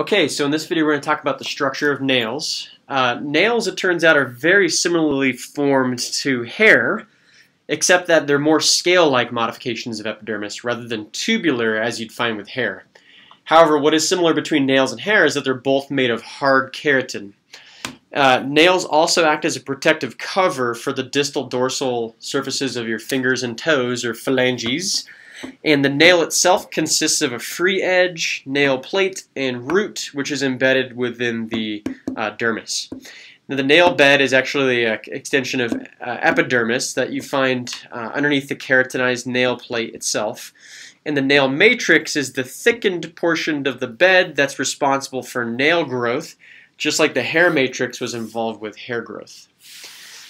Okay, so in this video we're going to talk about the structure of nails. Uh, nails, it turns out, are very similarly formed to hair, except that they're more scale-like modifications of epidermis rather than tubular as you'd find with hair. However, what is similar between nails and hair is that they're both made of hard keratin. Uh, nails also act as a protective cover for the distal dorsal surfaces of your fingers and toes, or phalanges, and the nail itself consists of a free edge, nail plate, and root, which is embedded within the uh, dermis. Now, the nail bed is actually an extension of uh, epidermis that you find uh, underneath the keratinized nail plate itself. And the nail matrix is the thickened portion of the bed that's responsible for nail growth, just like the hair matrix was involved with hair growth.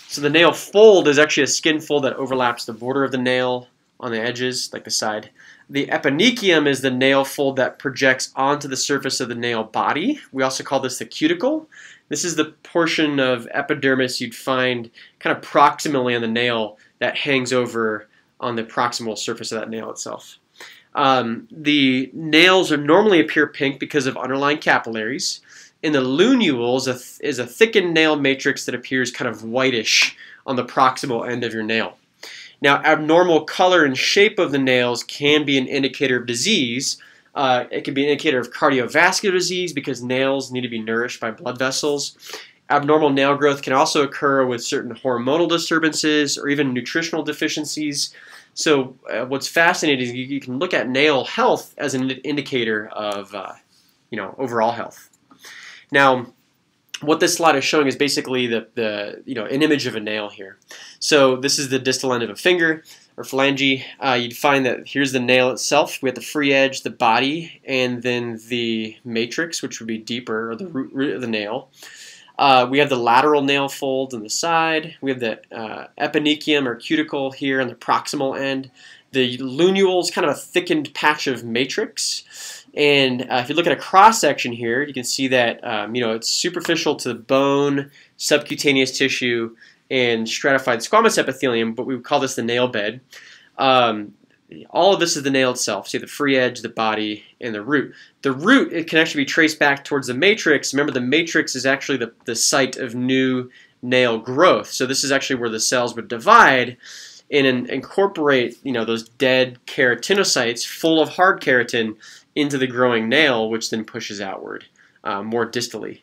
So the nail fold is actually a skin fold that overlaps the border of the nail on the edges, like the side. The eponychium is the nail fold that projects onto the surface of the nail body. We also call this the cuticle. This is the portion of epidermis you'd find kind of proximally on the nail that hangs over on the proximal surface of that nail itself. Um, the nails are normally appear pink because of underlying capillaries. In the lunules is a thickened nail matrix that appears kind of whitish on the proximal end of your nail. Now, abnormal color and shape of the nails can be an indicator of disease. Uh, it can be an indicator of cardiovascular disease because nails need to be nourished by blood vessels. Abnormal nail growth can also occur with certain hormonal disturbances or even nutritional deficiencies. So, uh, what's fascinating is you, you, can look at nail health as an indicator of, uh, you know, overall health. Now, what this slide is showing is basically the, the you know an image of a nail here. So this is the distal end of a finger or phalange. Uh, you'd find that here's the nail itself. We have the free edge, the body, and then the matrix, which would be deeper, or the root, root of the nail. Uh, we have the lateral nail folds on the side. We have the uh, eponychium or cuticle here on the proximal end. The lunule is kind of a thickened patch of matrix. And uh, if you look at a cross section here, you can see that um, you know it's superficial to the bone, subcutaneous tissue, and stratified squamous epithelium, but we would call this the nail bed. Um, all of this is the nail itself. See the free edge, the body, and the root. The root it can actually be traced back towards the matrix. Remember, the matrix is actually the, the site of new nail growth. So this is actually where the cells would divide and incorporate you know those dead keratinocytes full of hard keratin into the growing nail, which then pushes outward uh, more distally.